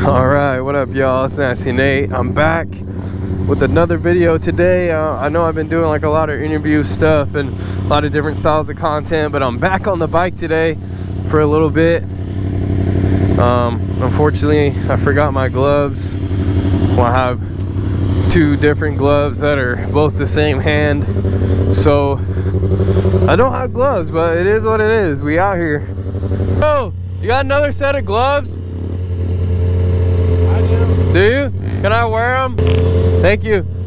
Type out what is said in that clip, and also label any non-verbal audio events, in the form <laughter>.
<laughs> All right, what up, y'all? It's Nasty Nate. I'm back with another video today. Uh, I know I've been doing like a lot of interview stuff and a lot of different styles of content, but I'm back on the bike today for a little bit. Um, unfortunately, I forgot my gloves. Well, I have two different gloves that are both the same hand. So I don't have gloves, but it is what it is. We out here. Oh, you got another set of gloves? Do you? Can I wear them? Thank you.